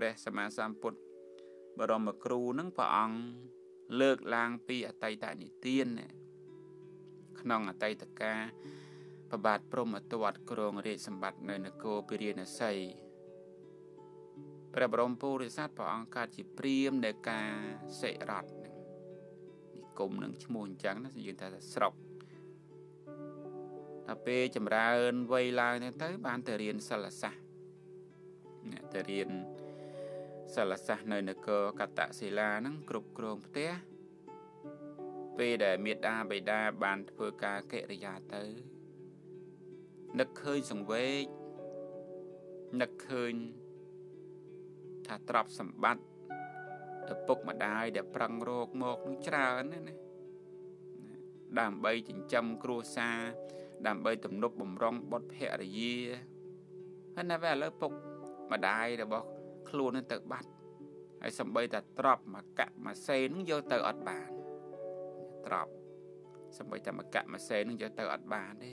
ព្រះសម្មាសម្ពុទ្ធបរមគ្រូនឹងព្រះអង្គលើកឡើងពីអតីតនិទានក្នុងអតីតកាលប្របាទព្រហ្មទត្តគ្រងរាជសម្បត្តិនៅនគរពិរាណសីព្រះបរមពុរិស័ទព្រះអង្គកើតជាព្រាមនៃការសិរតនឹងនិគមនឹងឈ្មោះអញ្ចឹងណាយើងថាស្រុកដល់ពេលចម្រើនវ័យឡើងទៅ បានទៅរៀនសិលសាស្ត្រអ្នកទៅរៀន សិលសាស្ត្រនៅនគរកតសិលាហ្នឹងគ្រប់គ្រងផ្ទះពេលដែលមេដាបេដាបានធ្វើការកិរិយាទៅនឹកឃើញសង្វេកនឹកឃើញថាទ្រព្យសម្បត្តិឪពុកម្ដាយដែលប្រឹងរកមកនឹងច្រើនណាណាដើម្បីចិញ្ចឹមគ្រួសារដើម្បីទំនប់បំរុងបុត្រភរិយាហើយណាវាឥឡូវពុកម្ដាយរបស់ ខ្លួននឹងទៅបាត់ហើយសំបីតែទ្របមកៈមកសេនឹងយកទៅអត់បានទ្របសំបីតែមកៈមកសេនឹងយកទៅអត់បានទេ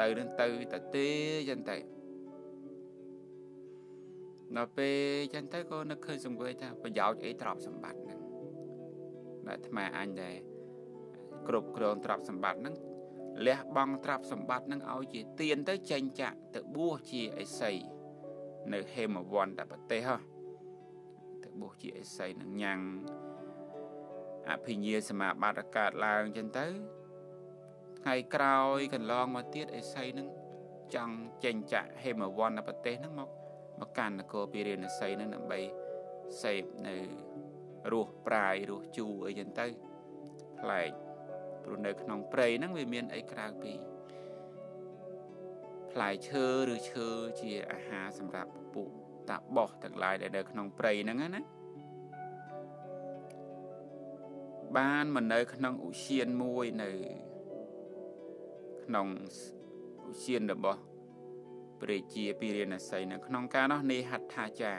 ទៅនឹងទៅទៅទេចឹងទៅដល់ពេលចឹងទៅក៏នឹកឃើញសង្វើថាប្រយោជន៍អីទ្រព្យសម្បត្តិហ្នឹងតែអាត្មាអញដែរគ្រប់គ្រងទ្រព្យសម្បត្តិហ្នឹងលះបង់ទ្រព្យសម្បត្តិហ្នឹងឲ្យជាទៀនទៅចេញចាក់ទៅបួសជាអេសី នៅហេមវន្តប្រទេសហ៎ទៅបួសជាអេសីនឹងញ៉ាំងអភិញ្ញាសមាបត្តិកើតឡើងចឹងទៅថ្ងៃក្រោយកន្លងមកទៀតអេសីនឹងចង់ចេញចាក់ហេមវន្តប្រទេសហ្នឹងមកមកកាន់នគរពីរាណសីហ្នឹងដើម្បីសេពនៅរសប្រាយរសជូរអីចឹងទៅប្លែកព្រោះនៅក្នុងព្រៃហ្នឹងវាមានអីក្រៅពី ផ្លែឈើឬឈើជាអាហារសម្រាប់ពពុះតាបោះទាំងឡាយដែលនៅក្នុងព្រៃហ្នឹងណាបានមកនៅក្នុងឧស្សាហមួយនៅក្នុងឧស្សាហរបស់ព្រះជាពិរិណស័យនៅក្នុងការនោះនេហដ្ឋាចា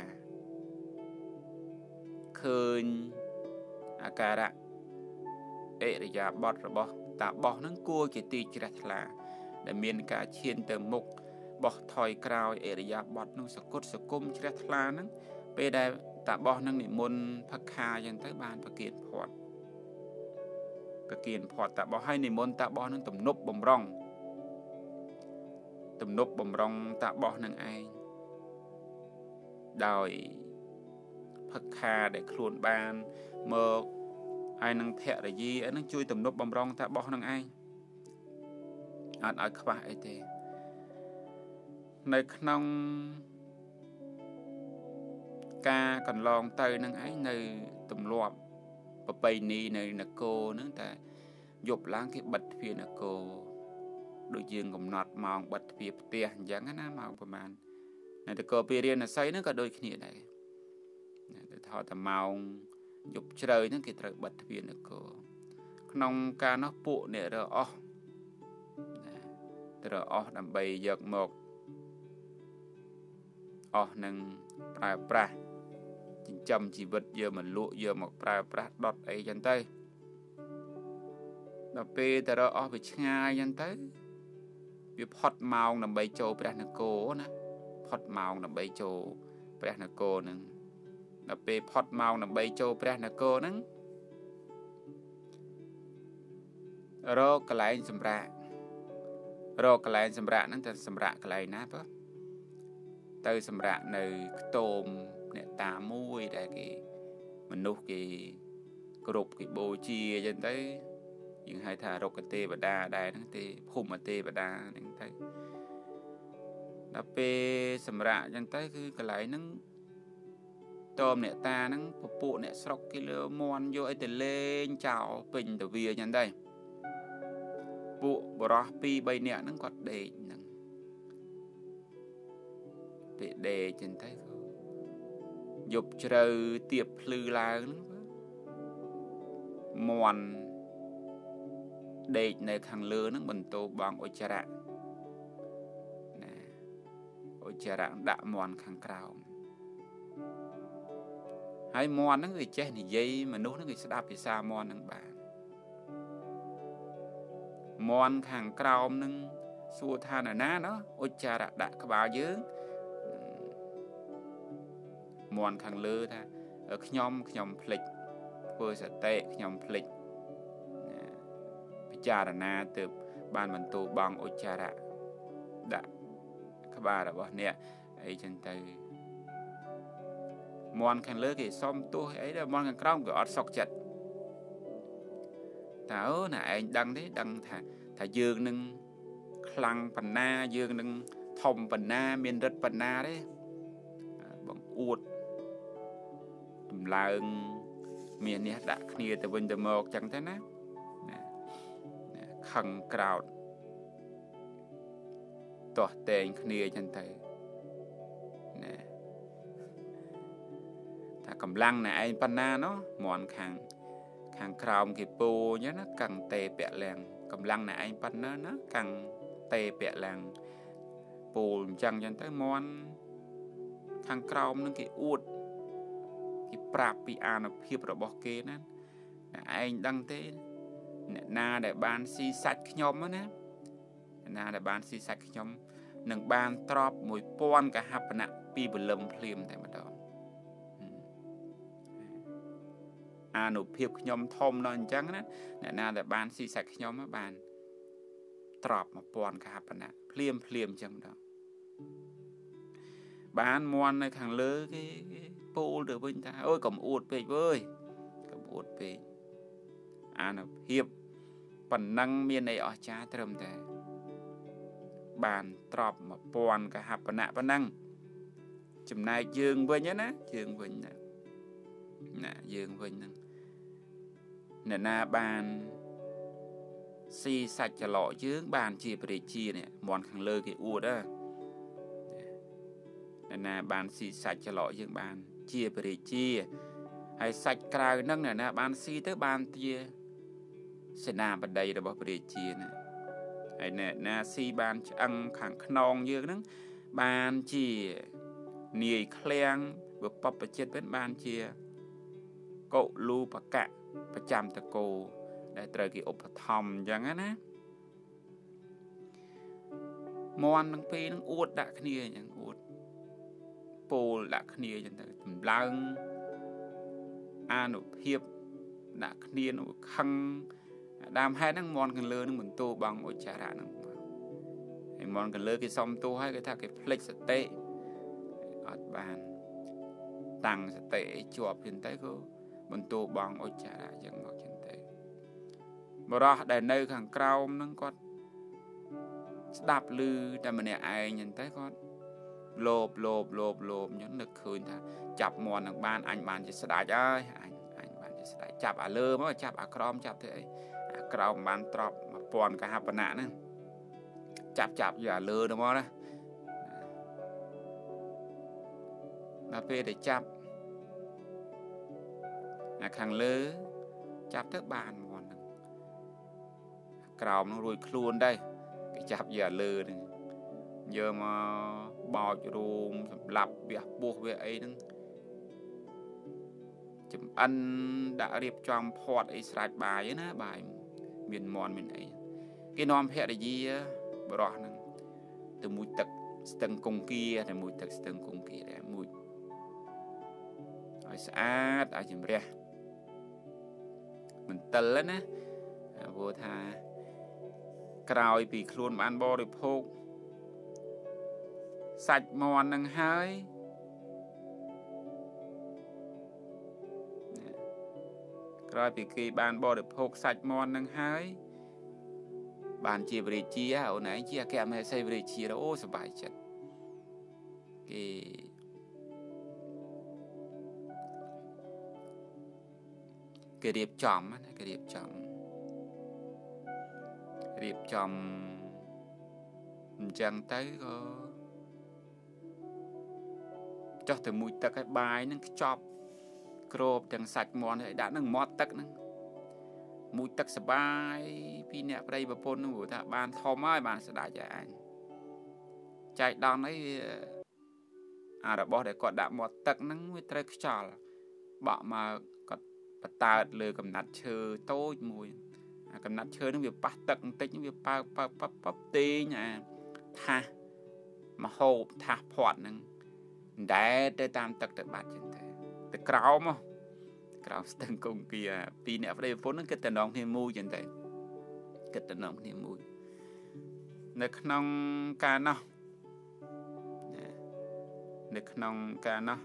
ឃើញអាការៈអិរិយាបថរបស់តាបោះនឹងគួរជាទីជ្រះថ្លា ដែលមានការឈានទៅមុខបោះថយក្រោយអិរិយាបថនឹងសគុតសគុំជ្រះថ្លាហ្នឹងពេលដែលតាបោះនឹងនិមន្តផឹកខាអញ្ចឹងទៅបានប្រគៀនផាត់ប្រគៀនផាត់តាបោះឲ្យនិមន្តតាបោះនឹងទំនប់បំរុងទំនប់បំរុងតាបោះនឹងឯងដោយផឹកខាដែលខ្លួនបានមកហើយនឹងភរិយាអីនឹងជួយទំនប់បំរុងតាបោះនឹងឯង អត់ឲ្យខ្វះអីទេ នៅក្នុងការកន្លងទៅនឹងឯងនៅទម្លាប់ប្របីនីនៅនគរហ្នឹងតែយប់ឡើងគេបិទទ្វារនគរដូចយើងកំណត់ម៉ោងបិទទ្វារផ្ទះអញ្ចឹងណាម៉ោងប្រហែលនៅនគរពីរៀនអស័យហ្នឹងក៏ដូចគ្នាដែរទៅថតតែម៉ោងយប់ជ្រៅហ្នឹងគេត្រូវបិទទ្វារនគរក្នុងការនោះពួកអ្នករអស់ ត្រូវអស់ដើម្បីយកមកអស់នឹងប្រើប្រាស់ចិញ្ចឹមជីវិតយកមកលក់យកមកប្រើប្រាស់ដុតអីចឹងទៅដល់ពេលទៅរកអស់វាឆ្ងាយចឹងទៅវាផុតម៉ោងដើម្បីចូលព្រះនគរណាផុតម៉ោងដើម្បីចូលព្រះនគរនឹងដល់ពេលផុតម៉ោងដើម្បីចូលព្រះនគរហ្នឹងរកកន្លែងសម្រាប់ រកកន្លែងសម្រាប់ហ្នឹងទៅសម្រាប់កន្លែងណាបើទៅសម្រាប់នៅខ្ទមអ្នកតាមួយដែលគេមនុស្សគេគ្រប់គេបូជាអញ្ចឹងទៅយើងហៅថារុក្ខទេវតាដែរហ្នឹងទេភូមិទេវតាហ្នឹងទៅដល់ពេលសម្រាប់អញ្ចឹងទៅគឺកន្លែងហ្នឹងតមអ្នកតាហ្នឹងពពួកអ្នកស្រុកគេលើមន់យកអីទៅលេងចោលពេញទៅវាអញ្ចឹងដែរ ពួកបរោះ2 3នាក់ហ្នឹងគាត់ដេកហ្នឹងពេលដេកចឹងទៅយប់ជ្រៅទៀបភ្លឺឡើងហ្នឹងមន់ដេកនៅខាងលើហ្នឹងបន្ទោបងអុចរៈណាអុចរៈដាក់មន់ខាងក្រោមហើយមន់ហ្នឹងវាចេះនិយាយមនុស្សហ្នឹងគេស្ដាប់ភាសាមន់ហ្នឹងបាន មន់ខាងក្រោមនឹងសួរថាណាណាណោះឧច្ចារៈដាក់ក្បាលយើងមន់ខាងលើថាខ្ញុំខ្ញុំភ្លេចធ្វើសតិខ្ញុំភ្លេចពិចារណាទើបបានបន្ទូបងឧច្ចារៈដាក់ក្បាលរបស់អ្នកអីចឹងទៅមន់ខាងលើគេសុំទោសអីដល់មន់ខាងក្រោមក៏អត់សុខចិត្ត តើអូណាឯងដឹងទេដឹងថាថាយើងនឹងខ្លាំងបណ្ណាយើងនឹងធំបណ្ណាមានរិទ្ធបណ្ណាទេបងអួតតម្លើងមាននេះដាក់គ្នាទៅវិញទៅមកចឹងទៅណាខឹងក្រោតទាស់តែងគ្នាចឹងទៅណាថាកម្លាំងណែឯងប៉ុណ្ណាណោះមន់ខាង ខាងក្រោមគេពោចឹងណាកាំងតេពៈលាំង កម្លាំងណែឯងប៉ុណ្ណាណាកាំងតេពៈលាំងពូលអញ្ចឹងចឹងទៅមន់ខាងក្រោមនឹងគេអួតគេប្រាប់ពីអានុភាពរបស់គេណាឯងដឹងទេអ្នកណាដែលបានស៊ីសាច់ខ្ញុំណាអ្នកណាដែលបានស៊ីសាច់ខ្ញុំនឹងបានទ្រប1000កហបណៈពីព្រលឹមភ្លាមតែម្ដង អានុភាពខ្ញុំធំដល់អញ្ចឹងណាអ្នកណាដែលបានស៊ីសាច់ខ្ញុំបានទ្រប1000កហបណៈភ្លាមភ្លាមអញ្ចឹងម្ដងបានមន់នៅខាងលើគេពោលទៅវិញថាអូយកុំអួតពេកវើយកុំអួតពេកអានុភាពប៉ុណ្ណឹងមានអីអស្ចារ្យត្រឹមតែបានទ្រប1000កហបណៈប៉ុណ្ណឹងចំណែកយើងវិញណាយើងវិញណាណាយើងវិញហ្នឹង អ្នកណាបានស៊ីសាច់ច្រឡកយើង បានជាព្រះជានេះមន់ខាងលើគេអួតណាអ្នកណាបានស៊ីសាច់ច្រឡកយើងបាន ជាព្រះជាហើយសាច់ក្រៅហ្នឹងអ្នកណាបានស៊ីទៅបានជាសេនាបតីរបស់ព្រះជាណាហើយអ្នកណាស៊ីបានឆ្អឹងខាងខ្នងយើងហ្នឹងបានជានាយឃ្លាំងវបបចិត្តវិញបានជាកុលូបកៈ ប្រចាំតកោដែលត្រូវគេឧបត្ថម្ភអញ្ចឹងណាមន់ទាំងពីរនឹងអួតដាក់គ្នាអញ្ចឹងអួតពោលដាក់គ្នាអញ្ចឹងទៅតម្លើងអានុភាពដាក់គ្នានោះខឹងដើមហេតុហ្នឹងមន់ខាងលើនឹងបន្ទោបងឧច្ចារៈហ្នឹងហើយមន់ខាងលើគេសុំទោសហើយគេថាគេភ្លេចសតិអត់បាន តាំងសតិឲ្យជាប់ហ្នឹងទៅក៏ បន្ទោបងឧច្ចារៈយ៉ាងមកចឹងទៅបរោះដែលនៅខាងក្រោមហ្នឹងគាត់ស្ដាប់ឮតែម្នាក់ឯងចឹងទៅគាត់លោបលោបលោបលោបចឹងនឹកឃើញថាចាប់មន់នឹងបានអញបានជាស្ដាច់ហើយអញអញបានជាស្ដាច់ចាប់អាលើមកចាប់អាក្រមចាប់ធ្វើអីក្រោមបានទ្រប1000កហបណៈហ្នឹងចាប់ចាប់យកអាលើទៅមកណាដល់ពេលដែលចាប់អា ខាងលើចាប់ទៅបានមន់ហ្នឹងក្រោមនឹងរួចខ្លួនដែរគេចាប់យកអាលើហ្នឹងយកមកបោចរូងសម្លាប់វះពោះវះអីហ្នឹងចំអិនដាក់រៀបចំផាត់អីស្រេចបាយណាបាយមានមន់មានអីគេនាំភរិយាបរោះហ្នឹងទៅមួយទឹកស្ទឹងគង្គាទៅមួយទឹកស្ទឹងគង្គាដែរមួយឲ្យស្អាតឲ្យជំរះ មិនតិលណាព្រោះថាក្រោយពីខ្លួនបានបរិភោគសាច់មន់នឹងហើយក្រោយពីគេបានបរិភោគសាច់មន់នឹងហើយបានជាវរិជាអូនឯងជាអគ្គមហេសីវរិជាអូសប្បាយចិត្តគេ គេរៀបចំណាគេរៀបចំរៀបចំអញ្ចឹងទៅក៏ចុះទៅមួយទឹកឲ្យបាយនឹងខ្ចប់ក្របទាំងសាច់មាន់ឲ្យដាក់នឹងមាត់ទឹកហ្នឹងមួយទឹកសបាយពីអ្នកប្តីប្រពន្ធនោះថាបានធំហើយបានស្ដាច់ហើយអញចែកដងអីអារបស់ដែលគាត់ដាក់មាត់ទឹកហ្នឹងវាត្រូវខ្ចល់បក់មកគាត់ បតើតលើកំណាត់ឈើតូចមួយអាកំណាត់ឈើហ្នឹងវាប៉ះទឹកបន្តិចវាប៉ើប៉ើប៉ើប៉ើទេងអាថាមហូបថាសផាត់ហ្នឹងដែតទៅតាមទឹកទៅបាត់ចឹងទៅទៅក្រោមមកក្រោមស្ទឹងកុងគៀពីរអ្នកប្តីប្រពន្ធហ្នឹងគិតតែនងគ្នាមួយចឹងទៅគិតតែនងគ្នាមួយនៅក្នុងការនោះនៅក្នុងការនោះ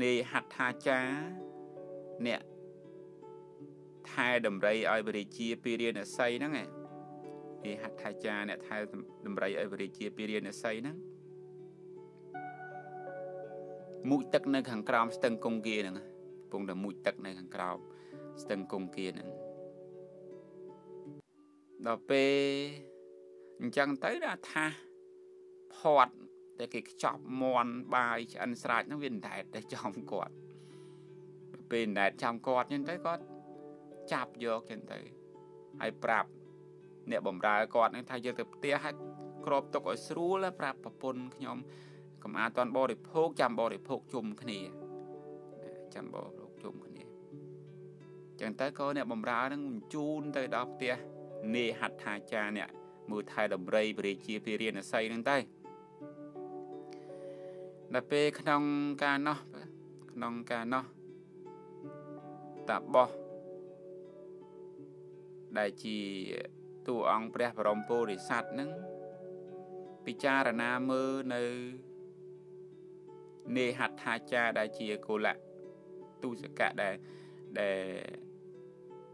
នេហដ្ឋាចារអ្នកថែដំរីឲ្យបរិជាពីរានស័យហ្នឹងឯងនេហដ្ឋាចារអ្នកថែដំរីឲ្យបរិជាពីរានស័យហ្នឹងមុជទឹកនៅខាងក្រោមស្ទឹងគង្គាហ្នឹងកំពុងតែមុជទឹកនៅខាងក្រោមស្ទឹងគង្គាហ្នឹងដល់ពេលអញ្ចឹងទៅដល់ថាផាត់ តែគេខ្ចប់មន់បាយឆ្អិនស្រាច់ហ្នឹងវាដែតតែចំគាត់ពេលដែតចាំគាត់អញ្ចឹងទៅគាត់ចាប់យកអញ្ចឹងទៅហើយប្រាប់អ្នកបំរើគាត់ហ្នឹងថាយកទៅផ្ទះឲ្យក្របទុកឲ្យស្រួលប្រាប់ប្រពន្ធខ្ញុំកុំអាតន់បរិភោគចាំបរិភោគជុំគ្នាចាំបរិភោគជុំគ្នាចឹងទៅក៏អ្នកបំរើហ្នឹងបញ្ជូនទៅដល់ផ្ទះនេហដ្ឋាចារអ្នកមើលថែដំរីបរិជាភិរិយនស័យហ្នឹងទៅ ដល់ពេលក្នុងការនោះក្នុងការនោះតាបោះដែលជាតួអង្គព្រះបរមពុរិស័ទនឹងពិចារណាមើលនៅនេហដ្ឋាចារដែលជាកុលៈទុសកៈដែលដែល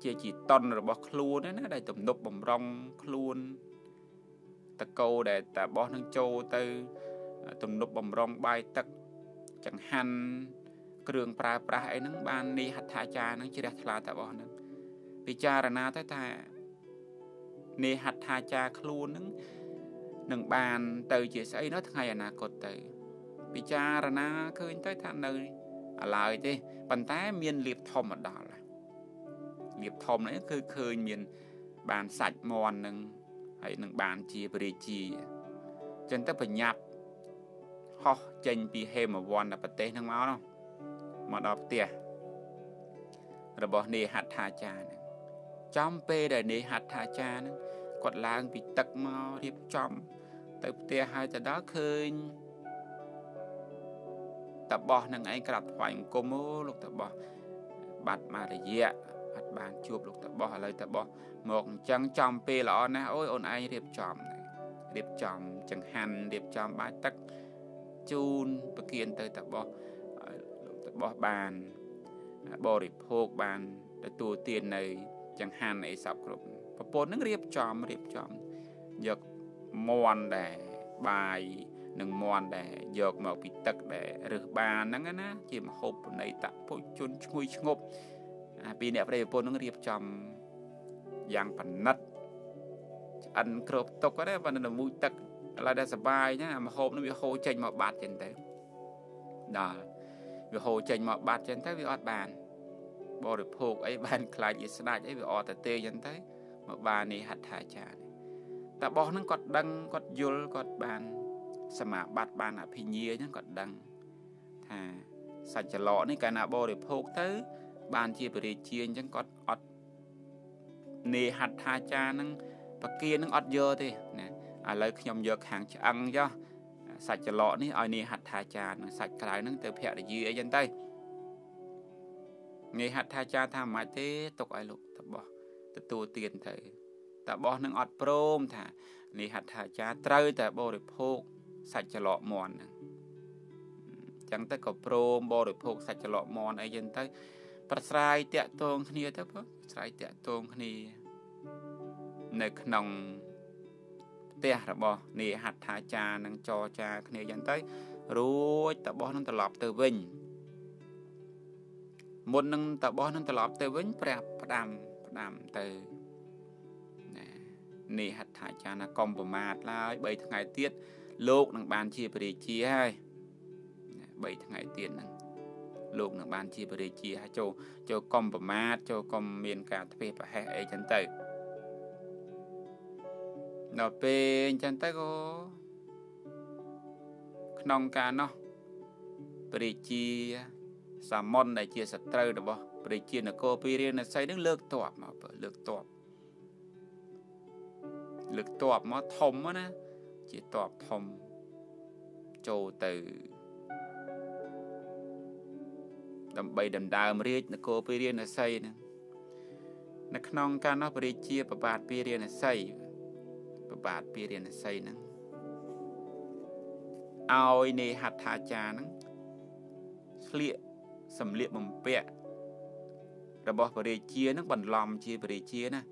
ជាជីតនរបស់ខ្លួនណាដែលទំនប់បំរុងខ្លួនតកោដែលតាបោះនឹងចូលទៅ ទំនប់បំរុងបាយទឹកចង្ហាន់គ្រឿងប្រើប្រាស់អីហ្នឹងបាននីហដ្ឋាចារហ្នឹងជ្រះថ្លាតាបោះហ្នឹងពិចារណាទៅថានីហដ្ឋាចារខ្លួនហ្នឹងនឹងបានទៅជាស្អីនៅថ្ងៃអនាគតទៅពិចារណាឃើញទៅថានៅឥឡូវទេប៉ុន្តែមានលៀបធំមកដល់លៀបធំនេះគឺឃើញមានបានសាច់មន់នឹងហើយនឹងបានជាពរាជាចឹងទៅបញ្ញាប់ ហោះចេញពីហេមវ័នប្រទេសហ្នឹងមកនោះមកដល់ផ្ទះរបស់នេហដ្ឋាចារ្យហ្នឹងចំពេលដែលនេហដ្ឋាចារ្យហ្នឹងគាត់ឡើងពីទឹកមករៀបចំទៅផ្ទះហើយទៅដល់ឃើញតបោះនឹងឯងក្រាបថ្វាយអង្គមអូលោកតបោះបាត់មករយៈអត់បានជួបលោកតបោះឥឡូវតបោះមកអញ្ចឹងចំពេលល្អណាស់អូយអូនឯងរៀបចំរៀបចំចង្ហាន់រៀបចំបាយទឹក ជូនប្រគៀនទៅតបោះលោកតបោះបានបរិភោគបានទទួលទាននៅចង្ហាន់អីសពគ្រប់ប្រពន្ធនឹងរៀបចំរៀបចំយកមន់ដែរបាយនិងមន់ដែរយកមកពីទឹកដែលរឹសបានហ្នឹងណាជាមហូបនៃតពុជនឈ្ងុយឈ្ងប់ពីអ្នកប្រិយប្រពន្ធនឹងរៀបចំយ៉ាងប៉និតឆ្អិនគ្របទុកណាបើនៅមួយទឹក ឥឡូវដែលសបាយណាមហូបនឹងវាហូរចេញមកបាត់ចឹងទៅដល់វាហូរចេញមកបាត់ចឹងទៅវាអត់បានបរិភោគអីបានខ្លាចជាស្ដាច់អីវាអត់តែទេចឹងទៅមកបាននេះហដ្ឋាចារ្យតែបោះហ្នឹងគាត់ដឹងគាត់យល់គាត់បានសមាបត្តិបានអភិញ្ញាហ្នឹងគាត់ដឹងថាសាច់ច្រឡកនេះកាលណាបរិភោគទៅ បានជាពរិជាអញ្ចឹងគាត់អត់នេហដ្ឋាចារ្យហ្នឹងបកានឹងអត់យកទេណា ឥឡូវខ្ញុំយកខាងឆ្អឹងចុះសាច់ច្រឡកនេះឲ្យនេហដ្ឋាចារ្យនឹងសាច់ក្រៅហ្នឹងទៅភរិយាអីចឹងទៅនេហដ្ឋាចារ្យថាមិនទេទុកឲ្យលោកតបោះទទួលទានទៅតបោះនឹងអត់ព្រមថានេហដ្ឋាចារ្យត្រូវតែបរិភោគសាច់ច្រឡកមន់ហ្នឹងចឹងទៅក៏ព្រមបរិភោគសាច់ច្រឡកមន់អីចឹងទៅ ប្រស្រ័យតាក់ទងគ្នាទៅបងស្រ័យតាក់ទងគ្នា នៅក្នុង ផ្ទះរបស់នាយហដ្ឋាចារនឹងចរចាគ្នាយ៉ាងទៅរួចតបោះនឹងត្រឡប់ទៅវិញមុននឹងតបោះនឹងត្រឡប់ទៅវិញព្រះផ្ដាំផ្ដាំទៅណានាយហដ្ឋាចារណាកុំប្រមាទឡើយ3ថ្ងៃទៀតលោកនឹងបានជាព្រះរាជាហើយ3ថ្ងៃទៀតហ្នឹងលោកនឹងបានជាព្រះរាជាហើយចូលចូលកុំប្រមាទចូលកុំមានការធ្វេសប្រហែសអីចឹងទៅ ដល់ពេលអញ្ចឹងទៅក៏ក្នុងការនោះព្រះជាសាមនដែលជាសត្រូវរបស់ព្រះជានគរពីរាណសីនឹងលើកតបមកលើកតបលើកតបមកធំណាជាតបធំចចូលទៅដើម្បីដណ្ដើមរាជនគរពារាណសីហ្នឹងនៅក្នុងការនោះព្រះរាជាប្របាទពារាណសី ប្របាទពារាណសីហ្នឹងឲ្យនេហដ្ឋាចារ្យហ្នឹងស្លៀកសម្លៀកបំពាក់របស់ព្រះរាជានឹងបន្លំជាព្រះរាជាណា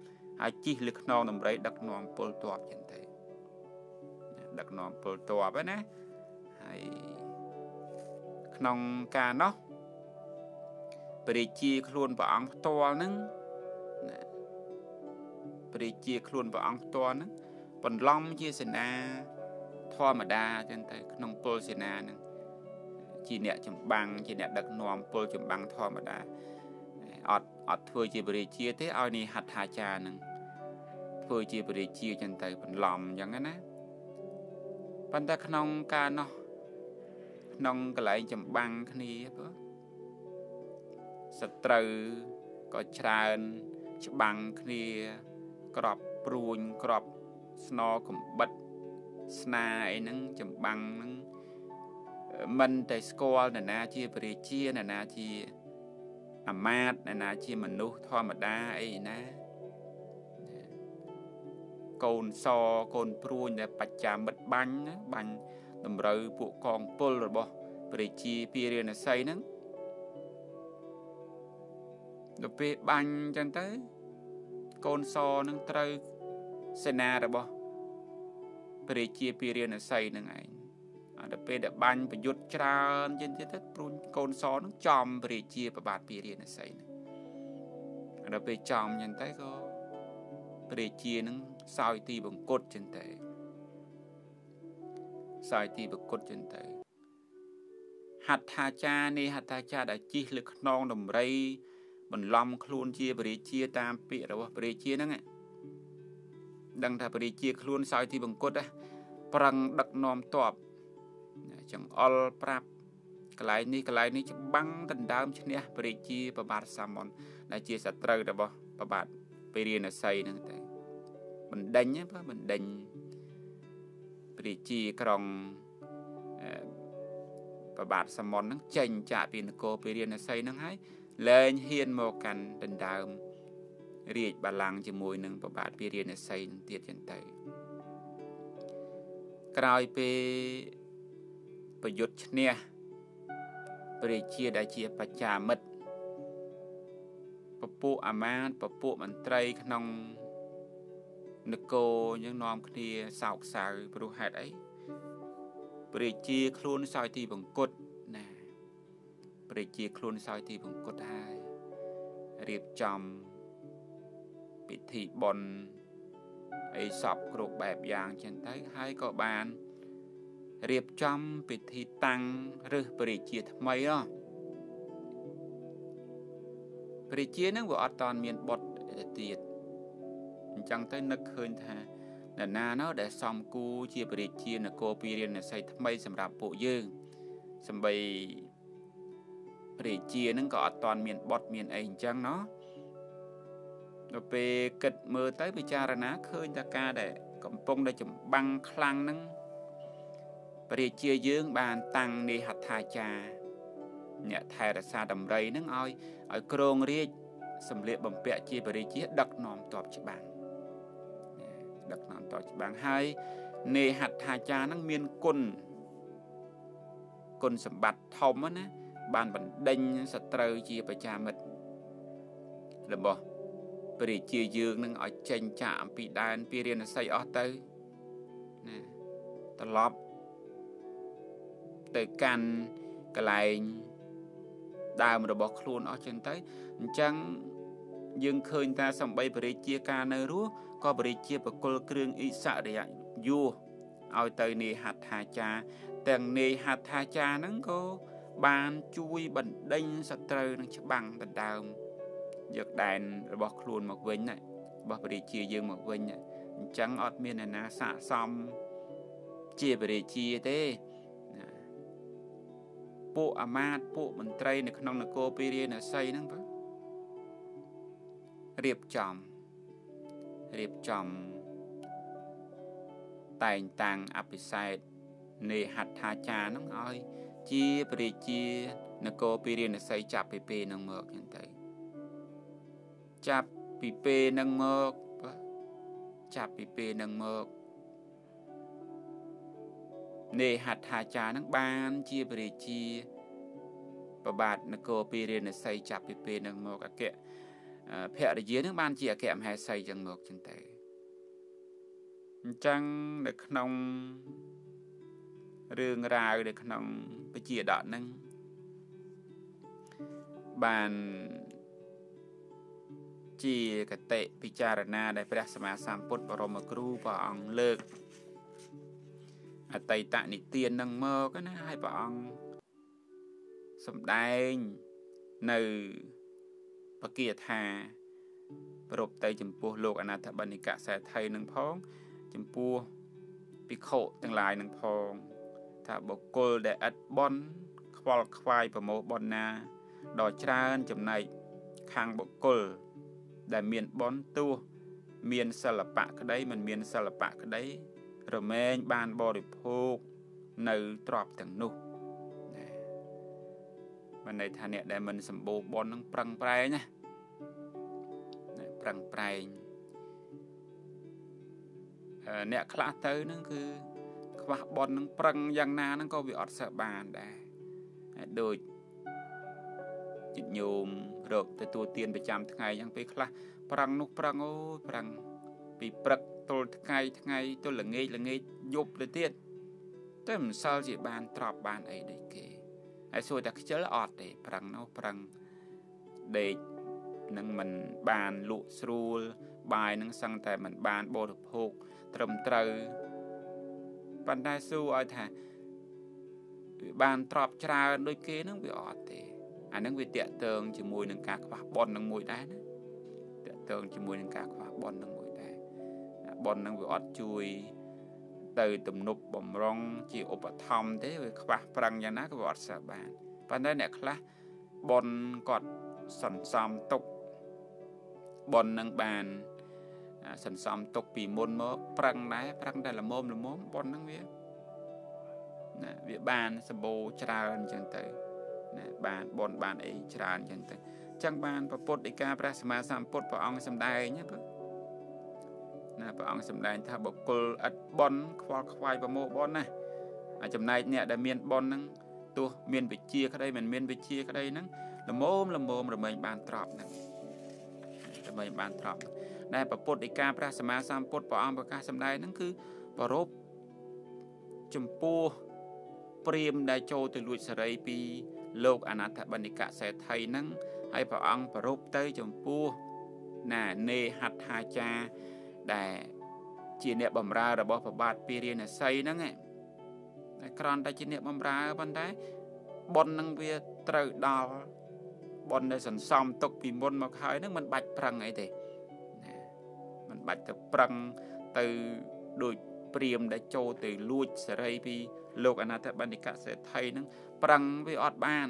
ហើយជីកលើខ្នងដំរីដឹកនាំពលទ័ពចឹងទៅដឹកនាំពលទ័ពណាហើយក្នុងការនោះព្រះរាជាខ្លួនព្រះអង្គផ្ទាល់ហ្នឹងណាព្រះរាជាខ្លួនព្រះអង្គផ្ទាល់ហ្នឹង បន្លំជាសេនាធម្មតាចឹងទៅក្នុងពលសេនាហ្នឹងជាអ្នកចម្បាំងជាអ្នកដឹកនាំពលចម្បាំងធម្មតាអត់អត់ធ្វើជាបរិជាទេឲ្យនេះហដ្ឋាចារ្យនឹងធ្វើជាបរិជាចឹងទៅបន្លំចឹងណាប៉ុន្តែក្នុងការនោះក្នុងកន្លែងចម្បាំងគ្នាបើសត្រូវក៏ច្រើនច្បាំងគ្នាក្របព្រួញក្រប ស្នកំបិតស្នាអីហ្នឹងចម្បាំងហ្នឹងមិនតែស្គាល់នរណាជាពរាជានរណាជាអាមាត្យនរណាជាមនុស្សធម្មតាអីណាកូនសកូនព្រួញដែលបច្ចាមិត្តបាញ់ណាបាញ់តម្រូវពួកកងពលរបស់ព្រះជាពីរាណសីហ្នឹងដល់ពេលបាញ់ចឹងទៅកូនសនឹងត្រូវ សេនារបស់ព្រះជាពីរាណសីនឹងឯងដល់ពេលដែលបាញ់ប្រយុទ្ធច្រើនជាងទៀតទៅព្រួញកូនសនឹងចំព្រះជាប្របាទពីរាណសីនឹងដល់ពេលចំចឹងទៅក៏ព្រះជានឹងសោយទីបង្គត់ចឹងទៅសោយទីបង្គត់ចឹងទៅហត្ថាចារនេះហត្ថាចារដែលជីកលើខ្នងដំរី បន្លំខ្លួនជាព្រះរាជាតាមពាក្យរបស់ព្រះរាជាហ្នឹង ដឹងថាព្រះរាជាខ្លួនសោយទីបង្គត់ប្រឹងដឹកនាំតបចង្អុលប្រាប់កន្លែងនេះកន្លែងនេះច្បាំងដណ្ដើមឈ្នះព្រះរាជាប្របាទសាមនដែលជាសត្រូវរបស់ប្របាទពេរាណសីហ្នឹងទៅបណ្ដេញបើបណ្ដេញព្រះរាជាក្រុងប្របាទសាមនហ្នឹងចេញចាកពីនគរពេរាណសីហ្នឹងហើយលែងហ៊ានមកកាន់ដណ្ដើម រាជបល្ល័ង្កជាមួយនឹងប្របាទពេរាណសីនឹងទៀតចឹងទៅក្រោយពេលប្រយុទ្ធឈ្នះព្រះជាដែលជាបច្ចាមិត្តពពួកអាមាតពពួកមន្ត្រីក្នុងនគរយើងនាំគ្នាសោកសៅព្រោះហេតុអីព្រះជាខ្លួនសោយទីបង្គត់ណាព្រះជាខ្លួនសោយទីបង្គត់ហើយរៀបចំ ពិធីបុណ្យអីសពគ្រប់បែបយ៉ាងចឹងទៅហើយក៏បានរៀបចំពិធីតាំងឬព្រះជាថ្មីហ៎ព្រះជានឹងវាអត់តន់មានបុត្រទៅទៀតអញ្ចឹងទៅនឹកឃើញថានរណាណោដែលសំគូជាព្រះជានគរពីរៀននស័យថ្មីសម្រាប់ពួកយើងសំបីព្រះជានឹងក៏អត់តន់មានបុត្រមានអីអញ្ចឹងណោះ ដល់ពេលគិតមើលទៅពិចារណាឃើញថាការដែលកំពុងតែចម្បាំងខ្លាំងហ្នឹងព្រះជាយើងបានតាំងនេហដ្ឋាចារអ្នកថែរក្សាដំរីនឹងឲ្យឲ្យក្រងរាជសម្លៀកបំពាក់ជាព្រះរាជាដឹកនាំតបច្បាំងដឹកនាំតបច្បាំងហើយនេហដ្ឋាចារនឹងមានគុណគុណសម្បត្តិធំណាបានបណ្ដេញសត្រូវជាប្រចាមិត្តរបស់ ព្រះជាយើងនឹងឲ្យចេញចាកអំពីដែនពីរាណសីអស់ទៅណាត្រឡប់ទៅកាន់កន្លែងដើមរបស់ខ្លួនអស់ចឹងទៅអញ្ចឹងយើងឃើញថាសំបីបរិជាការនៅរស់ក៏បរិជាបកុលគ្រឿងអ៊ីសរិយយោឲ្យទៅនេហដ្ឋាចារទាំងនេហដ្ឋាចារហ្នឹងក៏បានជួយបណ្ដេញសត្រូវនឹងច្បាំងដណ្ដើម យកដែនរបស់ខ្លួនមកវិញណារបស់បរិជាយើងមកវិញអញ្ចឹងអត់មានអ្នកណាស័កសមជាបរិជាទេពួកអាមាត្យពួកមន្ត្រីនៅក្នុងនគរពេរាណសីហ្នឹងបើរៀបចំរៀបចំតែងតាំងអភិសេកនេហដ្ឋាចារហ្នឹងឲ្យជាព្រះរាជានគរពីរាណសីចាប់ពីពេលហ្នឹងមកចឹងទៅ ចាប់ពីពេលហ្នឹងមកចាប់ពីពេលហ្នឹងមកនេហដ្ឋាចារហ្នឹងបានជាព្រះរាជាប្របាទនគរពីរាណសីចាប់ពីពេលហ្នឹងមកអគ្គភរិយានឹងបានជាអគ្គមហេសីចឹងមកចឹងទៅអញ្ចឹងនៅក្នុងរឿងរ៉ាវនៅក្នុងពជាដកហ្នឹងបាន ជាកតិពិចារណា ដែលព្រះសម្មាសម្ពុទ្ធបរមគ្រូព្រះអង្គលើកអតីតនិទាននឹងមកណាឲ្យព្រះអង្គសំដែងនៅបគាថាប្រពទៅចំពោះលោកអនាថបណ្ឌិកសេដ្ឋីនឹងផង ចំពោះភិក្ខុទាំងឡាយនឹងផង ថាបុគ្គលដែលឥតបន់ខ្វល់ខ្វាយប្រមោបនណាដ៏ច្រើនចំណែកខាងបុគ្គល ដែលមានបន់ទោះមានសិល្បៈក្តីមិនមានសិល្បៈក្តីរមែងបានបរិភោគនៅទ្រព្យទាំងនោះមិនន័យថាអ្នកដែលមិនសម្បូរបននឹងប្រឹងប្រែងណាប្រឹងប្រែងអ្នកខ្លះទៅនឹងគឺខ្វះបននឹងប្រឹងយ៉ាងណាហ្នឹងក៏វាអត់សើបានដែរដូច ចិត្តញោមរកទទួលទានប្រចាំថ្ងៃយ៉ាងពេលខ្លះប្រឹងនោះប្រឹងអូយប្រឹងពីព្រឹកទល់ថ្ងៃថ្ងៃទល់ល្ងាចល្ងាចយប់ទៅទៀតតែមិនសល់ជាបានទ្របបានអីដូចគេហើយសួរតែខ្ជិលអត់ទេប្រឹងនោះប្រឹងដេកនឹងមិនបានលក់ស្រួល បាយនឹងសឹងតែមិនបានបរិភោគត្រឹមត្រូវប៉ុន្តែសួរឲ្យថាវាបានទ្របច្រើនដូចគេនឹងវាអត់ទេ អានឹងវាតកតើងជាមួយនឹងការខ្វះបននឹងមួយដែរណាតកតើងជាមួយនឹងការខ្វះបននឹងមួយដែរបននឹងវាអត់ជួយទៅទំនប់បំរុងជាឧបត្ថម្ភទេវាខ្វះប្រឹងយ៉ាងណាក៏វាអត់សើបានប៉ុន្តែអ្នកខ្លះបនគាត់សន្សំទុកបននឹងបានសន្សំទុកពីមុនមកប្រឹងដែរប្រឹងតែល្មមល្មមបននឹងវាណាវាបានសម្បូរច្រើនអញ្ចឹងទៅ ណាបានបនបានអីច្រើនអញ្ចឹងទៅអញ្ចឹងបានប្រពុតឯកាព្រះសម្មាសម្ពុទ្ធព្រះអង្គសម្ដែងណាបើណាព្រះអង្គសម្ដែងថាបុគ្គលឥតបនខ្វល់ខ្វាយប្រមោបនណាអាចំណែកអ្នកដែលមានបនហ្នឹងទោះមានវិជាក្តីមិនមានវិជាក្តីហ្នឹងល្មមល្មមរមែងបានទ្របហ្នឹងរមែងបានទ្របដែលប្រពុតឯកាព្រះសម្មាសម្ពុទ្ធព្រះអង្គប្រកាសសម្ដែងហ្នឹងគឺប្ររពចំពោះព្រាមដែលចូលទៅលួចសេរីពី លោកអនាថបណ្ឌិកសេដ្ឋីហ្នឹងហើយព្រះអង្គប្រពទៅចំពោះណានេហដ្ឋាចារដែលជាអ្នកបម្រើរបស់ប្របាទពីរាណសីហ្នឹងតែក្រន់តែជាអ្នកបម្រើប៉ុន្តែប៉ុននឹងវាត្រូវដល់ប៉ុនដែលសន្សំទុកពីមុនមកហើយហ្នឹងมันបាច់ប្រឹងអីទេណាมันបាច់ទៅប្រឹងទៅដូចព្រាមដែលចូលទៅលួចសេរីពីលោកអនាថបណ្ឌិកសេដ្ឋីហ្នឹង ប្រឹងវាអត់បាន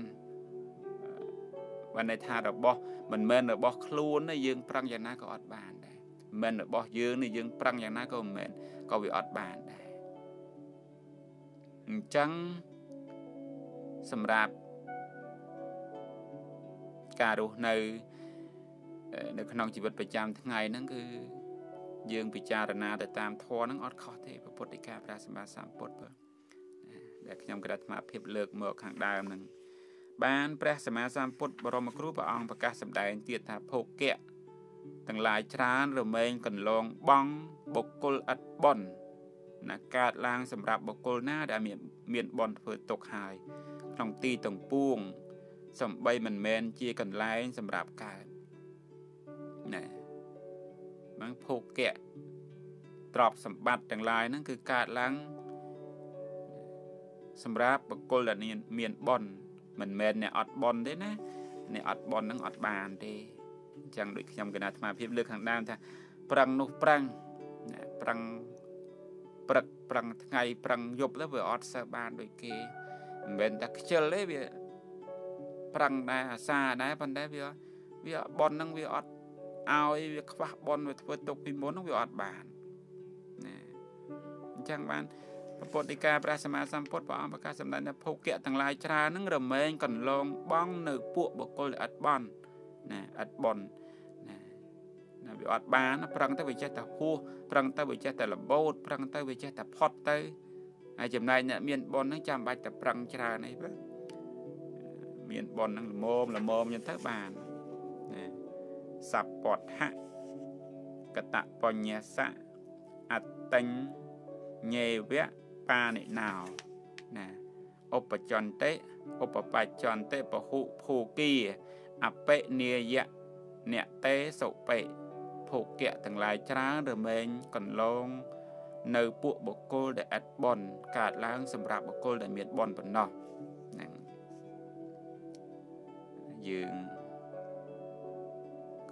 បានន័យថារបស់មិនមែនរបស់ខ្លួនទេយើងប្រឹងយ៉ាងណាក៏អត់បានដែរមិនរបស់យើងនេះយើងប្រឹងយ៉ាងណាក៏មិនមែនក៏វាអត់បានដែរអញ្ចឹងសម្រាប់ការរស់នៅ នៅក្នុងជីវិតប្រចាំថ្ងៃហ្នឹងគឺយើងពិចារណាទៅតាមធម៌ហ្នឹងអត់ខុសទេពុទ្ធិកាព្រះសម្មាសម្ពុទ្ធបើ ដែលខ្ញុំក្រាបអាភិបលើកមកខាងដើមហ្នឹងបានព្រះសម្មាសម្ពុទ្ធបរមគ្រូព្រះអង្គប្រកាសសម្ដែងទៀតថាភោគៈទាំងឡាយច្រើនរមែងកន្លងបងបុគ្គលឥតបនណាកើតឡើងសម្រាប់បុគ្គលណាដែលមានមានបនធ្វើទុកហើយក្នុងទីទាំងពួងសំបីមិនមែនជាកន្លែងសម្រាប់កើតណែបានភោគៈទ្រព្យសម្បត្តិទាំងឡាយហ្នឹងគឺកើតឡើង សម្រាប់បុគ្គលដែលមានបនមិនមែនអ្នកអត់បនទេណាអ្នកអត់បននឹងអត់បានទេអញ្ចឹងដូចខ្ញុំកណាអាត្មាភាពលើកខាងដើមថាប្រឹងនោះប្រឹងប្រឹងព្រឹកប្រឹងថ្ងៃប្រឹងយប់ទៅវាអត់សើបានដូចគេមិនមែនតែខ្ជិលទេវាប្រឹងដែរអាសាដែរប៉ុន្តែវាវាបននឹងវាអត់ឲ្យវាខ្វះបនវាធ្វើទុកពីមុននឹងវាអត់បានណាអញ្ចឹងបាន ពុទ្ធដីកាព្រះសម្មាសម្ពុទ្ធព្រះអង្គប្រកាសសម្ដែងថាភោគៈទាំងឡាយច្រើននឹងរមែងកន្លងបងនៅពួកបុគ្គលដែលឥតបន់ណាឥតបន់ណាណាវាអត់បាន ប្រឹងទៅវាចេះតែហួសប្រឹងទៅវាចេះតែលបោតប្រឹងទៅវាចេះតែផុតទៅហើយចំណែកអ្នកមានបន់នឹងចាំបាច់តែប្រឹងច្រើនអីបាទមានបន់នឹងល្មមល្មមចឹងទៅបានណាសពតហៈកតបញ្ញសៈអតិញ្ញេវៈ បានិណោណាឧបចន្តិឧបបច្ចន្តិពហុភូគីអបិនាយៈអ្នកតេសុបិភោគៈទាំងឡាយច្រើនរមែងកន្លង នៅពួកបុគ្គលដែលឥតបនកើតឡើងសម្រាប់បុគ្គលដែលមានបនប៉ុណ្ណោះហ្នឹងយើង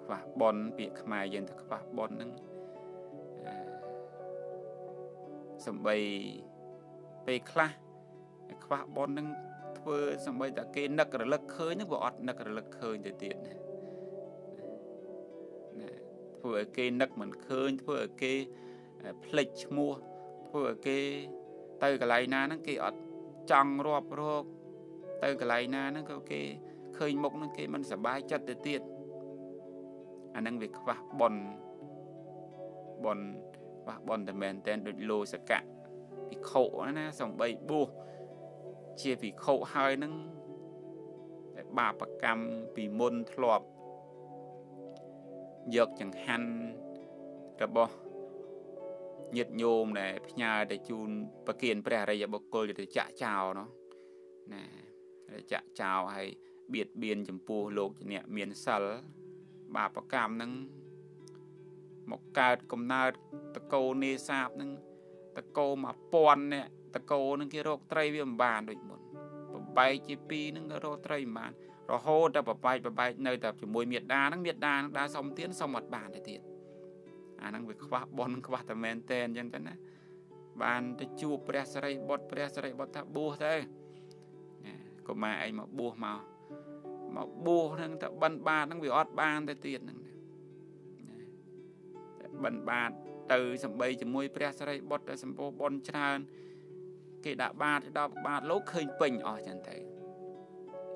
ខ្វះបនពាក្យខ្មែរយើងទៅខ្វះបនហ្នឹងសំបី ពេលខ្លះខ្វះបននឹងធ្វើសំបីតែគេនឹករលឹកឃើញហ្នឹងវាអត់នឹករលឹកឃើញទៅទៀតណាធ្វើឲ្យគេនឹកមិនឃើញធ្វើឲ្យគេភ្លេចឈ្មោះធ្វើឲ្យគេទៅកន្លែងណាហ្នឹងគេអត់ចង់រាប់រកទៅកន្លែងណាហ្នឹងក៏គេឃើញមុខហ្នឹងគេមិនសប្បាយចិត្តទៅទៀតអាហ្នឹងវាខ្វះបនបនខ្វះបនតែមែនតែនដូចលោសកៈ ភិក្ខុណាសំបីបួសជាភិក្ខុហើយនឹងតែបាបកម្មពីមុនធ្លាប់យកចង្ហាន់របស់ញាតិញោមដែលផ្ញើទៅជូនប្រគៀនព្រះអរិយបុគ្គលទៅចាក់ចោលនោះណាចាក់ចោលហើយបៀតបៀនចំពោះលោកអ្នកមានសិលបាបកម្មនឹងមកកើតកំណើតតកោនេសាបនឹង តកោ1000នាក់តកោនឹងគេរកត្រីវាមិនបានដូចមុនបបែកជា2នឹងក៏រកត្រីមិនបានរហូតតែបបែកបបែកនៅតែជាមួយមេដានឹងមេដានឹងដើរសុំទៀនសុំអត់បានទៅទៀតអាហ្នឹងវាខ្វះបនខ្វះតែមែនតែនអញ្ចឹងទៅណាបានទៅជួបព្រះសរិបុត្រព្រះសរិបុត្រថាបួសទៅកុមារឯងមកបួសមកមកបួសហ្នឹងទៅបិណ្ឌបាតហ្នឹងវាអត់បានទៅទៀតហ្នឹងបិណ្ឌបាត ទៅសំបីជាមួយព្រះសរិបុត្រទៅសម្ពោបនច្រើន គេដាក់បាតដល់បាតលោកឃើញពេញអស់ចឹងទៅ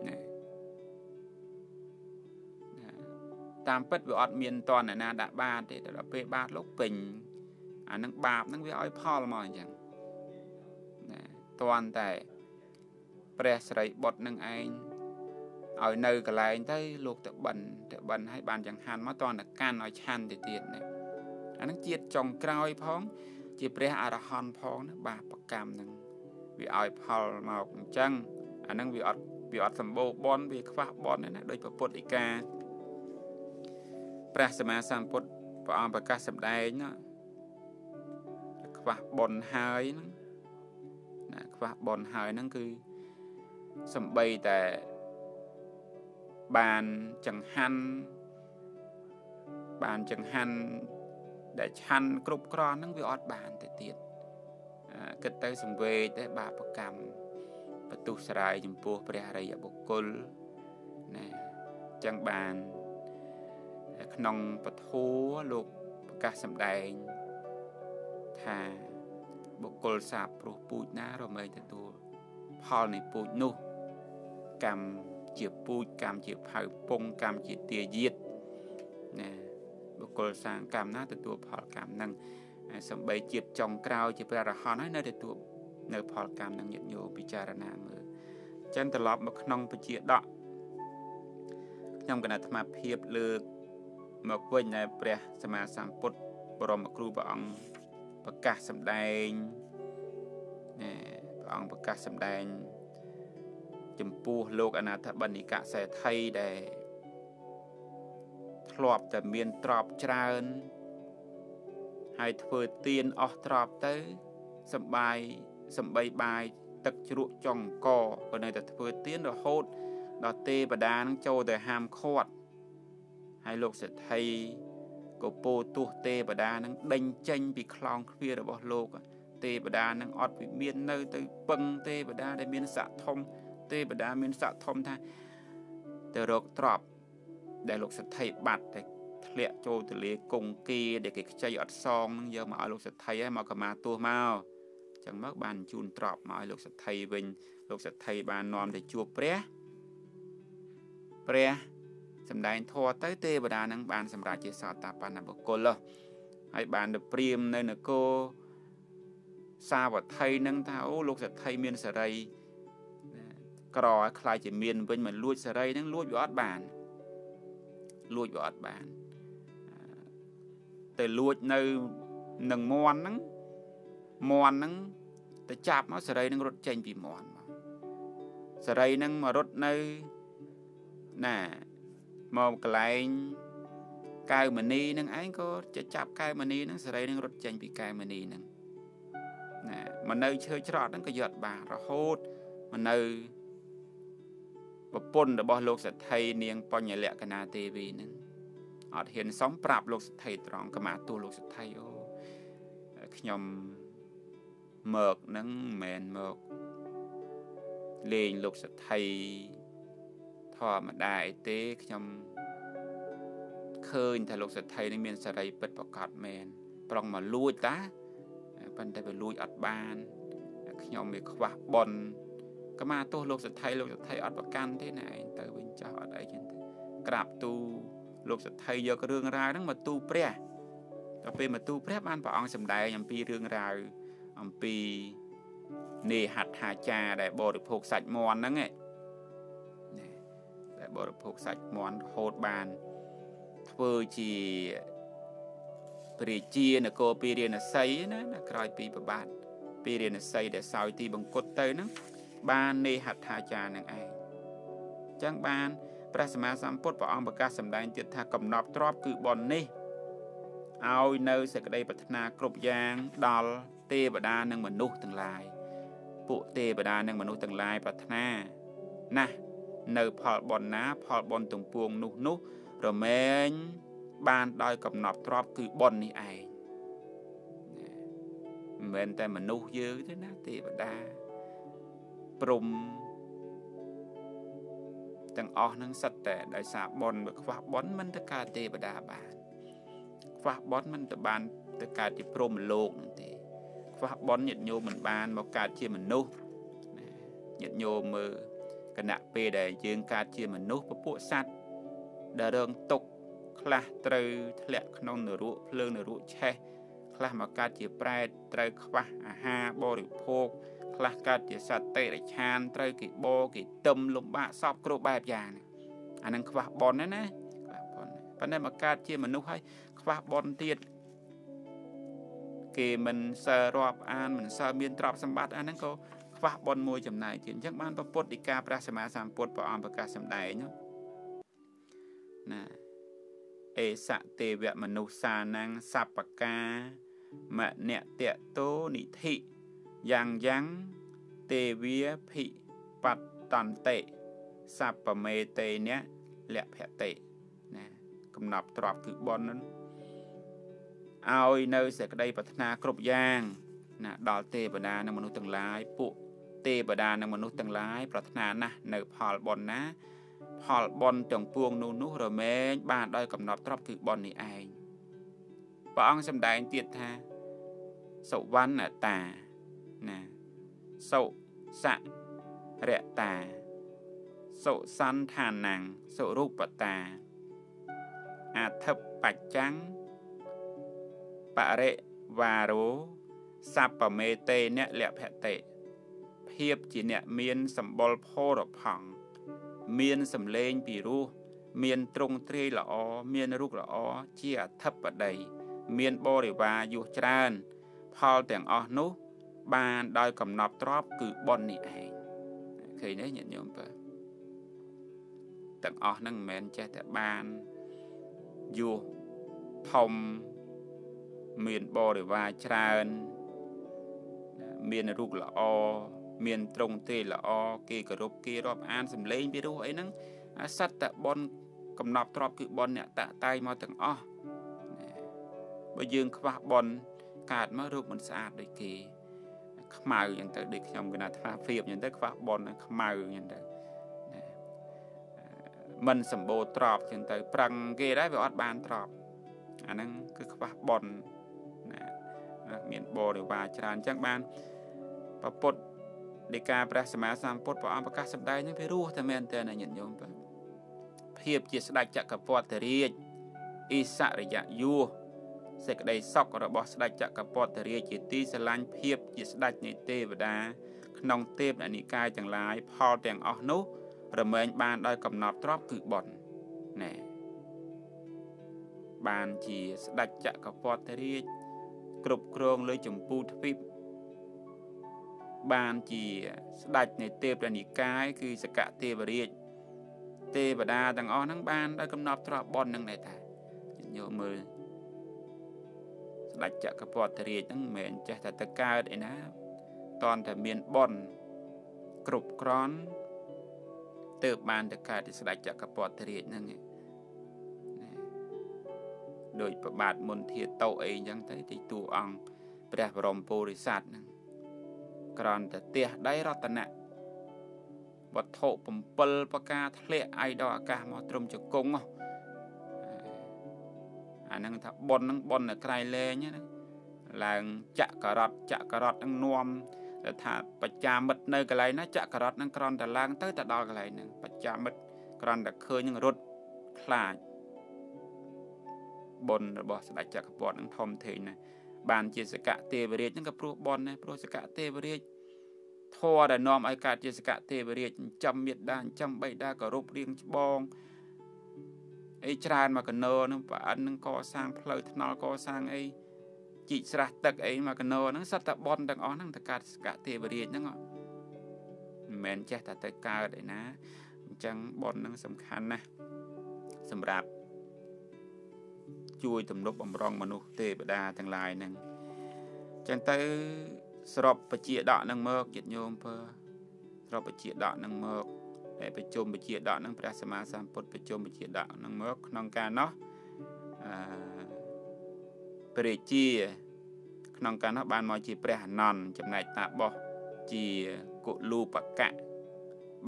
ណាតាមពិតវាអត់មានតនណាដាក់បាតទេដល់ពេលបាតលោកពេញអានឹងបាបនឹងវាឲ្យផលមកអញ្ចឹងណាតនតែព្រះស្រីបុត្រនឹងឯងឲ្យនៅកន្លែងទៅលោកទៅបិណ្ឌទៅបិណ្ឌឲ្យបានចង្ហាន់មកតនតែកាន់ឲ្យឆាន់ទៅទៀតនេះ អានឹងជាតិចុងក្រោយផង ជាព្រះអរហន្តផងណាបាបកម្មនឹងវាឲ្យផលមកអញ្ចឹងអានឹងវាអត់វាអត់សម្បូរបនវាខ្វះបនណាដោយពុទ្ធិកាព្រះសម្មាសម្ពុទ្ធព្រះអង្គប្រកាសសម្ដែងណាខ្វះបនហើយហ្នឹងណាខ្វះបនហើយហ្នឹងគឺសំបីតែបានចង្ហាន់បានចង្ហាន់ ដែលឆាន់គ្រប់គ្រាន់ហ្នឹងវាអត់បានទៅទៀតគិតទៅសង្វេគតែបាបកម្មបទុសរាយចំពោះព្រះអរិយបុគ្គលណាចឹងបានក្នុងពធលោកប្រកាសសម្ដែងថាបុគ្គលសាបព្រោះពូជណារមែងទទួលផលនៃពូជនោះកម្មជាពូជកម្មជាផៅពងកម្មជាទាយាតណាបុ គ្គលសាងកម្មណាទទួលផលកម្មនឹងសំបីជាតិចុងក្រោយជាព្រះរហន្តហើយនៅទទួលនៅផលកម្មនឹងញាតិញោមពិចារណាមើលចឹងត្រឡប់មកក្នុងពជាដកខ្ញុំគណៈអាត្មាភាពលើកមកវិញដែលព្រះសម្មាសម្ពុទ្ធបរមគ្រូព្រះអង្គប្រកាសសម្ដែងណាព្រះអង្គប្រកាសសម្ដែង ចំពោះលោកអនាថបណ្ឌិកសេដ្ឋីដែល ធ្លាប់តែមានទ្រព្យច្រើន ហើយធ្វើទៀនអស់ទ្រព្យទៅសំបាយសំបីបាយទឹកជ្រក់ចុងកក៏នៅតែធ្វើទៀនរហូត ដល់ទេវតានឹងចូលទៅហាមឃាត់ហើយលោកសេដ្ឋីក៏ពោទោះទេវតានឹងដេញចេញពីខ្លោងទ្វាររបស់លោក ទេវតានឹងអត់វិមាននៅ ទៅពឹងទេវតាដែលមានស័ក្តិធំទេវតាមានស័ក្តិធំថាទៅរកទ្រប ដែលលោកសេដ្ឋីបាត់តែធ្លាក់ចូលទលាគង្គីដែលគេខ្ចីអត់សងនឹងយកមកឲ្យលោកសេដ្ឋីឲ្យមកកម្មាទោសមកចឹងមកបានជូនទ្រព្យមកឲ្យលោកសទ្ធីវិញលោកសទ្ធីបាននាំទៅជួបព្រះព្រះសម្ដែងធម៌ទៅទេវតានឹងបានសម្រេចជាសតតាបណ្ណបុគ្គលហើយបានទៅព្រាមនៅនគរសាវត្ថីនឹងថាអូលោកសទ្ធីមានសេរីក្រឲ្យខ្លាយជាមានវិញមិនលួចសេរីនឹងលួចវាអត់បាន លួចវាអត់បានតែលួចនៅនឹងមន់ហ្នឹងមន់ហ្នឹងទៅចាប់មកសេរីនឹងរត់ចេញពីមន់មកសេរីនឹងមករត់នៅណាមកកន្លែងកៅមនីនឹងឯងក៏ចាប់កៅមនីនឹងសេរីនឹងរត់ចេញពីកៅមនីនឹងណាមកនៅឈើច្រត់ហ្នឹងក៏យកបានរហូតមកនៅ ប្រពន្ធរបស់លោកសទ្ធិនាងបញ្ញលក្ខណាទេវីនឹងអត់ហ៊ានសំប្រាប់លោកសទ្ធិត្រង់កមាទូលោកសទ្ធិអូខ្ញុំមកនឹងមិនមែនមកលេងលោកសទ្ធិធម្មតាអីទេខ្ញុំឃើញថាលោកសទ្ធិនឹងមានសេរីពិតប្រកបមែនប្រងមកលួចតាប៉ុន្តែវាលួចអត់បានខ្ញុំវាខ្វះប៉ុន កមាទោសលោកសទ្ធិលោកសទ្ធិអត់ប្រកាន់ទេណាឯងទៅវិញចោះអត់អីចឹងទេក្រាបទូលោកសទ្ធិយករឿងរ៉ាវហ្នឹងមកទូព្រះដល់ពេលមកទូព្រះបានព្រះអង្គសម្ដែងអំពីរឿងរ៉ាវអំពីនេហដ្ឋាចារដែលបរិភោគសាច់មន់ហ្នឹងឯងដែលបរិភោគសាច់មន់រហូតបានធ្វើជាព្រះជានគរពីរាណសីណាក្រោយពីប្របាទពីរាណសីដែលសោយទីបង្គត់ទៅហ្នឹង បាននេហដ្ឋាចារនឹងឯងចឹងបានព្រះសម្មាសម្ពុទ្ធព្រះអង្គប្រកាសសម្ដែងទៀតថាកំណប់ទ្របគឺបននេះឲ្យនៅសេចក្តីប្រាថ្នាគ្រប់យ៉ាងដល់ទេវតានិងមនុស្សទាំងឡាយពួកទេវតានិងមនុស្សទាំងឡាយប្រាថ្នាណាស់នៅផលបនណា ផលបនទំពួងនោះនោះរមែងបានដោយកំណប់ទ្របគឺបននេះឯងមិនមែនតែមនុស្សយើងទេណាទេវតា ព្រំទាំងអស់នឹងសិតតែដោយសារបនវាខ្វះបនមិនទៅកើតទេវតាបានខ្វះបនមិនទៅបានទៅកើតជាព្រំលោកនឹងទេ ខ្វះបនញាតិញោមមិនបានមកកើតជាមនុស្សញាតិញោមមើលគណៈពេលដែលយើងកើតជាមនុស្សពពួកសត្វដែលរងទុកខ្លះត្រូវធ្លាក់ក្នុងនរកភ្លើងនរកឆេះខ្លះមកកើតជាប្រែតត្រូវខ្វះអាហារបរិភោគ ខ្លះកើតជាសត្វតិរិឆានត្រូវគេបោគេទឹមលំបាកសពគ្រប់បែបយ៉ាងអានឹងខ្វះបនណាណាខ្វះបនប៉ុន្តែមកកើតជាមនុស្សហើយខ្វះបនទៀតគេមិនសើរាប់អានមិនសើមានទ្រព្យសម្បត្តិអាហ្នឹងក៏ខ្វះបនមួយចំណាយទៀតអញ្ចឹងបានប្រពុតដីកាព្រះសម្មាសម្ពុទ្ធព្រះអង្គប្រកាសសម្ដែងណាអេសទេវមនុស្សសានងសពកាមអ្នកតេតោនិធិ យ៉ាងយ៉ាងទេវាភិបតន្តិសពមេតេនៈលភតិណាកំណប់ទ្របគឺបននឹងឲ្យនៅសេចក្តីប្រាថ្នាគ្រប់យ៉ាងណាដល់ទេវតានិងមនុស្សទាំងឡាយពួកទេវតានិងមនុស្សទាំងឡាយប្រាថ្នាណាស់នៅផលបនណាផលបនទាំងពួងនោះនោះរមែងបានដោយកំណត់ទ្របគឺបននេះឯងព្រះអង្គសម្ដែងទៀតថាសុវណ្ណតា ណាសុសៈរតាសុសន្តានังសុរូបតាអធិបច្ចੰបរិវារោសពមេតេអ្នកលភតិភាពជាអ្នកមានសម្បុរផរផង់មានសម្លេងពីរោះមានទ្រង់ទ្រាយល្អមានរូបល្អជាអធិបតីមានបរិវារយុះច្រើន ផលទាំងអស់នោះ បានដោយកំណប់ទ្របគឺប៉ុននេះឯងឃើញទេញាតិញោមបើទាំងអស់ហ្នឹងមិនមែនចេះតែបានយោធំមានបរិវារច្រើន មានរូបល្អមានត្រង់ទេល្អគេគោរពគេរាប់អានសម្លេងពីរោះអីហ្នឹងអាសត្វតបនកំណប់ទ្របគឺបនអ្នកតតែងមកទាំងអស់បើយើងខ្វះបនកើតមករូបមិនស្អាតដូចគេ ខ្មៅអញ្ចឹងទៅដូចខ្ញុំគណៈថ្វាព្រៀបអញ្ចឹងទៅខ្វះបនខ្មៅអញ្ចឹងទៅមិនសម្បូរទ្របអញ្ចឹងទៅ ប្រឹងគេដែរវាអត់បានទ្របអាហ្នឹងគឺខ្វះបនណាមានបរិវារច្រើនអញ្ចឹងបានប្រពុតនៃការព្រះសម្មាសម្ពុទ្ធព្រះអង្គប្រកាសសម្ដែងនឹងវារស់តែមែនតើញាតិញោមបាទភាពជាស្ដេចចក្រពត្តិរាជអ៊ីសរិយយុះ សេចក្តីសុខរបស់ស្ដេចចក្រពត្តិរាជជាទីស្រឡាញ់ភាពជាស្ដេចនៃទេវតាក្នុងទេពនិកាយទាំងឡាយផលទាំងអស់នោះរមែងបានដោយកំណត់ទ្របគឺបុណ្យណែបានជាស្ដេចចក្រពត្តិរាជគ្រប់គ្រងលើចម្ពូទ្វីបបានជាស្ដេចនៃទេពនិកាយគឺសកទេវរាជទេវតាទាំងអស់ហ្នឹងបានដោយកំណត់ទ្របបុណ្យហ្នឹងដែរតាយកមើលស្ដេចចក្រពត្តិរាជហ្នឹងមិនមែនចេះតែទៅកើតឯណាតន់តែមានបុណ្យគ្រប់គ្រាន់ទើបបានទៅកើតជាស្ដេចចក្រពត្តិរាជហ្នឹងដោយប្របាទមុនធាតោអីអញ្ចឹងទៅទីតួអង្គព្រះបរមពុរិស័ទហ្នឹងក្រន់តែទះដៃរតនៈវត្ថុ7ប្រការធ្លាក់អាយដល់អាកាសមកត្រឹមជង្គង់ អាហ្នឹងថាប៉ុនហ្នឹងប៉ុននៅក្រៃលែងណាឡើងចក្រតចក្រតហ្នឹងនំថាបច្ចាមិត្តនៅកន្លែងណាចក្រតហ្នឹងក្រន់តែឡើងទៅទៅដល់កន្លែងហ្នឹងបច្ចាមិត្តក្រន់តែឃើញនឹងរត់ខ្លាចបុណ្យរបស់ស្ដេចចក្រពត្តិនឹងធំធេងណាស់បានជាសកៈទេវរាជហ្នឹងក៏ព្រោះបុណ្យដែរព្រោះសកៈទេវរាជធរដែលនាំឲ្យកើតជាសកៈទេវរាជចិញ្ចឹមមេត្តាចិញ្ចឹមបៃតាគោរពរៀងច្បង អីច្រើនមកកណោនឹងប្រអិននឹងកសាងផ្លូវថ្នល់កសាងអីជីកស្រះទឹកអីមកកណោហ្នឹងសត្វតបនទាំងអស់ហ្នឹងទៅកើតសកៈទេវរាជហ្នឹងមិនមែនចេះតែទៅកើតឯណាអញ្ចឹងបនហ្នឹងសំខាន់ណាស់សម្រាប់ជួយទំនប់បំរុងមនុស្សទេវតាទាំងឡាយហ្នឹងចឹងទៅស្របបជាដកនឹងមកចិត្តញោមពើស្របបជាដកនឹងមក ដែលប្រជុំបជាដកនឹងព្រះសម្មាសម្ពុទ្ធប្រជុំបជាដកនឹងមកក្នុងការនោះអឺព្រះជាក្នុងការនោះបានមកជាព្រះអនន្តចំណែកតាបោះជាគុលូបកៈ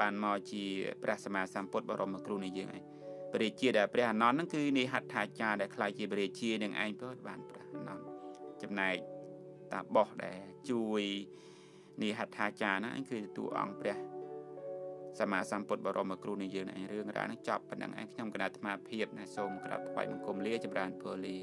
បានមកជាព្រះសម្មាសម្ពុទ្ធបរមគ្រូនៃយើងឯងព្រះជាដែលព្រះអនន្តហ្នឹងគឺនិហដ្ឋាចារ្យដែលខ្លាយជាព្រះជានឹងឯងពើបានព្រះអនន្តចំណែកតាបោះដែលជួយនេះហដ្ឋាចារ្យណាគឺតួអង្គព្រះ សម្មាសម្ពុទ្ធបរមគ្រូនៃយើងឯងរឿងរ៉ាវហ្នឹងចប់ប៉ុណ្ណឹងឯងខ្ញុំគណៈអាត្មាភាពណាសូមក្រាបថ្វាយបង្គំលាចម្រើនពរលា